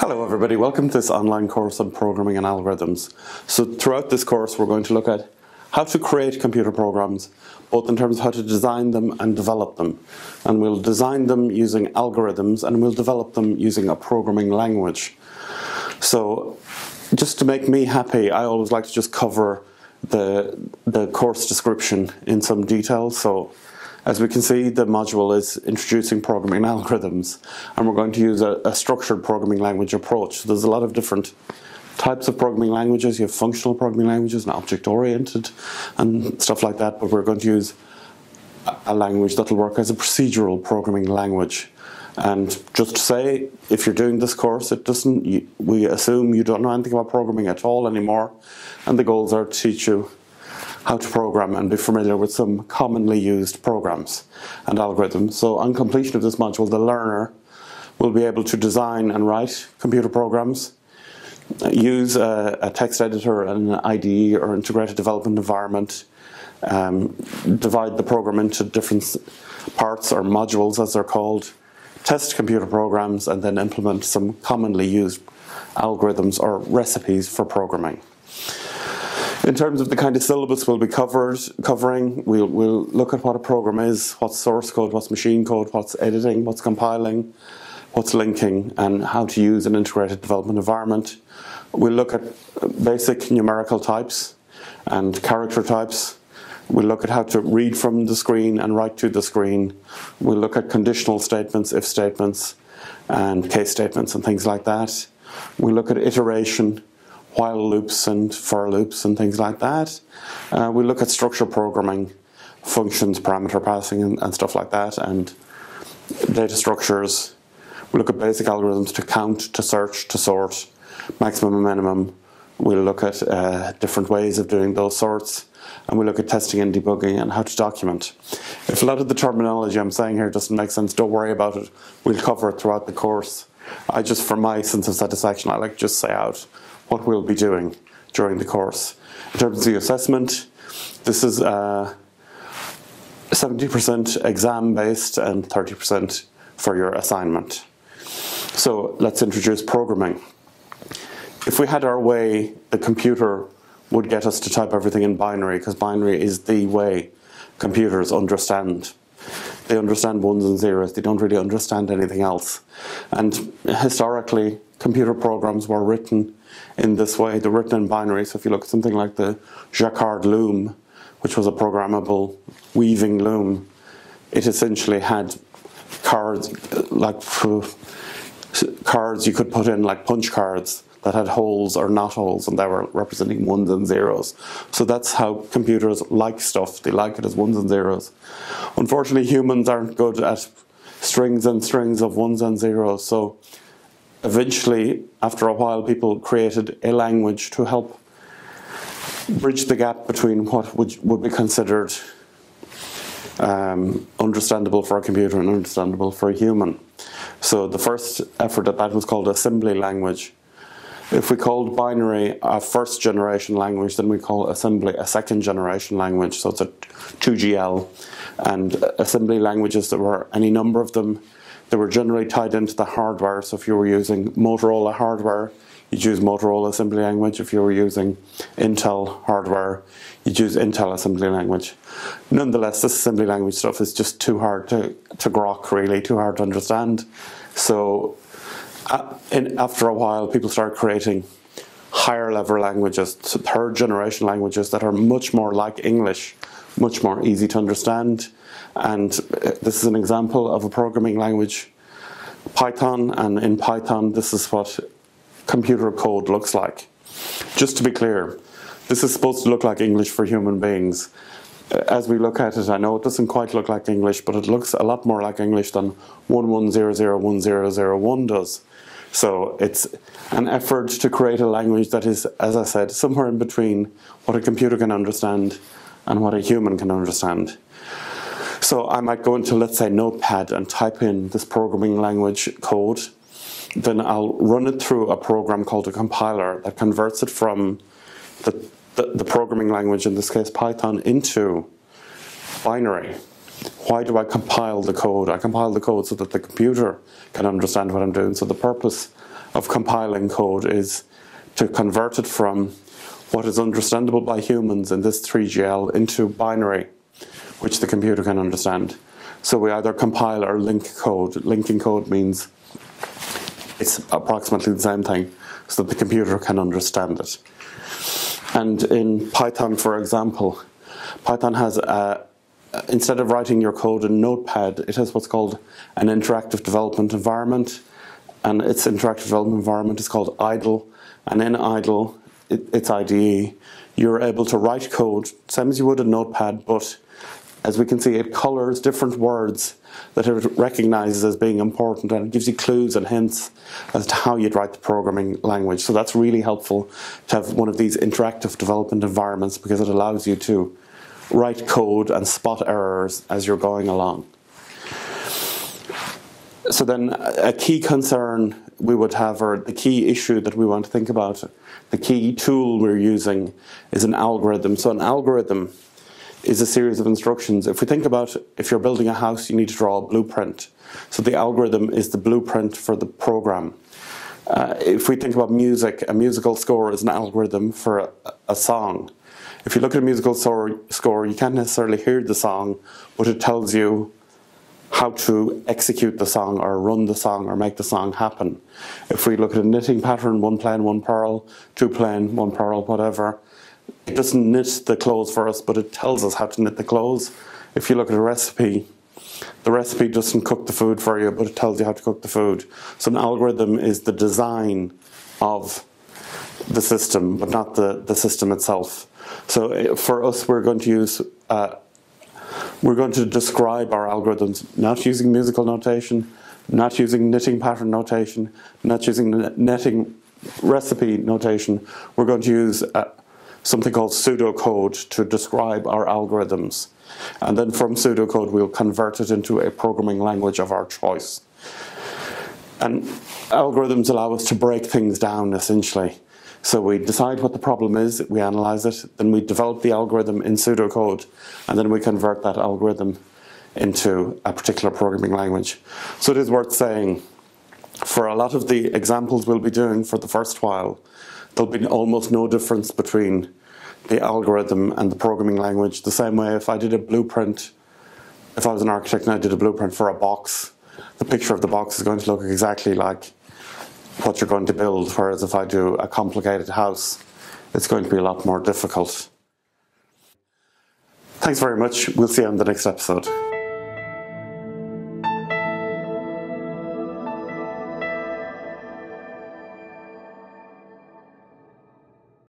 Hello everybody, welcome to this online course on programming and algorithms. So throughout this course we're going to look at how to create computer programs, both in terms of how to design them and develop them. And we'll design them using algorithms and we'll develop them using a programming language. So just to make me happy, I always like to just cover the, the course description in some detail. So as we can see, the module is introducing programming algorithms, and we're going to use a, a structured programming language approach. So there's a lot of different types of programming languages. You have functional programming languages and object-oriented and stuff like that, but we're going to use a language that will work as a procedural programming language. And just to say, if you're doing this course, it doesn't. We assume you don't know anything about programming at all anymore, and the goals are to teach you how to program and be familiar with some commonly used programs and algorithms. So on completion of this module, the learner will be able to design and write computer programs, use a, a text editor and an IDE or integrated development environment, um, divide the program into different parts or modules as they're called, test computer programs and then implement some commonly used algorithms or recipes for programming. In terms of the kind of syllabus we'll be covered, covering, we'll, we'll look at what a program is, what's source code, what's machine code, what's editing, what's compiling, what's linking, and how to use an integrated development environment. We'll look at basic numerical types and character types. We'll look at how to read from the screen and write to the screen. We'll look at conditional statements, if statements, and case statements and things like that. We'll look at iteration while loops and for loops and things like that. Uh, we look at structure programming, functions, parameter passing and, and, stuff like that, and data structures. We look at basic algorithms to count, to search, to sort, maximum and minimum. We'll look at uh, different ways of doing those sorts, and we look at testing and debugging and how to document. If a lot of the terminology I'm saying here doesn't make sense, don't worry about it. We'll cover it throughout the course. I just, for my sense of satisfaction, I like just say out what we'll be doing during the course. In terms of the assessment, this is 70% uh, exam based and 30% for your assignment. So let's introduce programming. If we had our way, the computer would get us to type everything in binary because binary is the way computers understand. They understand ones and zeros, they don't really understand anything else. And historically, computer programs were written in this way. They're written in binary. So if you look at something like the Jacquard loom, which was a programmable weaving loom, it essentially had cards like cards you could put in like punch cards that had holes or not holes and they were representing ones and zeros. So that's how computers like stuff. They like it as ones and zeros. Unfortunately, humans aren't good at strings and strings of ones and zeros. So eventually, after a while, people created a language to help bridge the gap between what would, would be considered um, understandable for a computer and understandable for a human. So the first effort at that was called assembly language. If we called binary a first generation language, then we call assembly a second generation language. So it's a 2GL. And assembly languages, there were any number of them they were generally tied into the hardware. So if you were using Motorola hardware, you'd use Motorola assembly language. If you were using Intel hardware, you'd use Intel assembly language. Nonetheless, this assembly language stuff is just too hard to, to grok, really, too hard to understand. So uh, in, after a while, people started creating higher level languages, third generation languages that are much more like English, much more easy to understand and uh, this is an example of a programming language, Python, and in Python, this is what computer code looks like. Just to be clear, this is supposed to look like English for human beings. Uh, as we look at it, I know it doesn't quite look like English, but it looks a lot more like English than 11001001 does. So it's an effort to create a language that is, as I said, somewhere in between what a computer can understand and what a human can understand. So I might go into, let's say, Notepad and type in this programming language code. Then I'll run it through a program called a compiler that converts it from the, the, the programming language, in this case Python, into binary. Why do I compile the code? I compile the code so that the computer can understand what I'm doing. So the purpose of compiling code is to convert it from what is understandable by humans in this 3GL into binary, which the computer can understand. So we either compile or link code. Linking code means it's approximately the same thing, so that the computer can understand it. And in Python, for example, Python has a, Uh, instead of writing your code in Notepad, it has what's called an interactive development environment. And its interactive development environment is called IDLE. And in IDLE, it, its IDE, you're able to write code, same as you would in Notepad, but as we can see, it colors different words that it recognizes as being important and it gives you clues and hints as to how you'd write the programming language. So that's really helpful to have one of these interactive development environments because it allows you to write code and spot errors as you're going along. So then a key concern we would have, or the key issue that we want to think about, the key tool we're using is an algorithm. So an algorithm is a series of instructions. If we think about if you're building a house, you need to draw a blueprint. So the algorithm is the blueprint for the program. Uh, if we think about music, a musical score is an algorithm for a, a song. If you look at a musical score, you can't necessarily hear the song, but it tells you how to execute the song or run the song or make the song happen. If we look at a knitting pattern, one plain, one purl, two plain, one purl, whatever, it doesn't knit the clothes for us, but it tells us how to knit the clothes. If you look at a recipe, the recipe doesn't cook the food for you, but it tells you how to cook the food. So an algorithm is the design of the system, but not the, the system itself. So eh, for us, we're going to use, uh, we're going to describe our algorithms not using musical notation, not using knitting pattern notation, not using knitting recipe notation. We're going to use uh, something called pseudocode to describe our algorithms. And then from pseudocode, we'll convert it into a programming language of our choice. And algorithms allow us to break things down essentially. So we decide what the problem is, we analyze it, then we develop the algorithm in pseudocode, and then we convert that algorithm into a particular programming language. So it is worth saying, for a lot of the examples we'll be doing for the first while, there'll be almost no difference between the algorithm and the programming language. The same way if I did a blueprint, if I was an architect and I did a blueprint for a box, the picture of the box is going to look exactly like what you're going to build, whereas if I do a complicated house, it's going to be a lot more difficult. Thanks very much. We'll see you on the next episode.